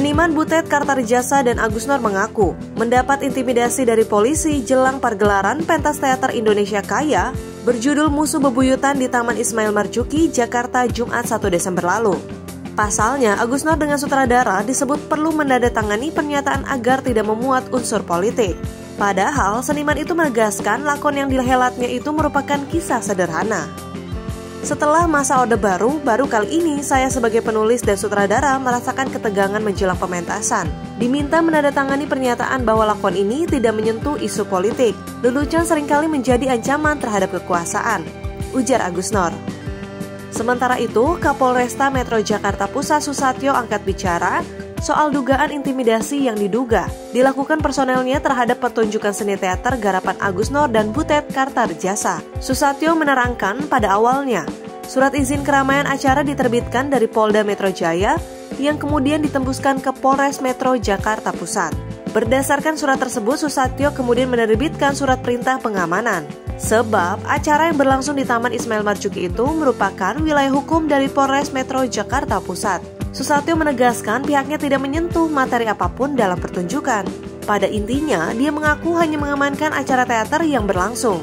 Seniman Butet Kartarjasa dan Agus Nur mengaku mendapat intimidasi dari polisi jelang pergelaran pentas teater Indonesia Kaya berjudul Musuh Bebuyutan di Taman Ismail Marzuki, Jakarta, Jumat 1 Desember lalu. Pasalnya, Agus Nur dengan sutradara disebut perlu menandatangani pernyataan agar tidak memuat unsur politik. Padahal, seniman itu menegaskan lakon yang dihelatnya itu merupakan kisah sederhana. Setelah masa Orde Baru, baru kali ini saya sebagai penulis dan sutradara merasakan ketegangan menjelang pementasan. Diminta menandatangani pernyataan bahwa lakon ini tidak menyentuh isu politik. Lelucon sering kali menjadi ancaman terhadap kekuasaan, ujar Agus Nor. Sementara itu, Kapolresta Metro Jakarta Pusat Susatyo angkat bicara soal dugaan intimidasi yang diduga dilakukan personelnya terhadap pertunjukan seni teater garapan Agus Nor dan Butet Kartarjasa. Susatyo menerangkan pada awalnya Surat izin keramaian acara diterbitkan dari Polda Metro Jaya yang kemudian ditembuskan ke Polres Metro Jakarta Pusat. Berdasarkan surat tersebut, Susatyo kemudian menerbitkan surat perintah pengamanan. Sebab acara yang berlangsung di Taman Ismail Marzuki itu merupakan wilayah hukum dari Polres Metro Jakarta Pusat. Susatyo menegaskan pihaknya tidak menyentuh materi apa pun dalam pertunjukan. Pada intinya, dia mengaku hanya mengamankan acara teater yang berlangsung.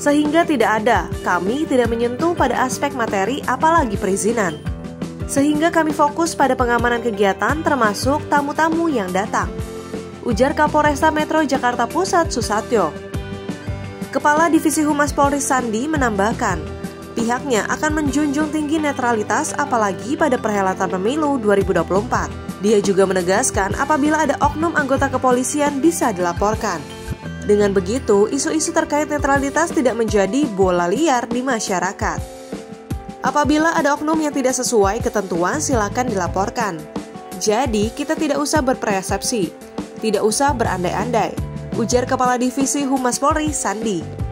Sehingga tidak ada, kami tidak menyentuh pada aspek materi apalagi perizinan. Sehingga kami fokus pada pengamanan kegiatan termasuk tamu-tamu yang datang. Ujar Kapolresta Metro Jakarta Pusat Susatyo. Kepala Divisi Humas Polri Sandi menambahkan, pihaknya akan menjunjung tinggi netralitas apalagi pada perhelatan pemilu 2024. Dia juga menegaskan apabila ada oknum anggota kepolisian bisa dilaporkan. Dengan begitu, isu-isu terkait netralitas tidak menjadi bola liar di masyarakat. Apabila ada oknum yang tidak sesuai ketentuan, silakan dilaporkan. Jadi, kita tidak usah berpersepsi, tidak usah berandai-andai, ujar Kepala Divisi Humas Polri, Sandi.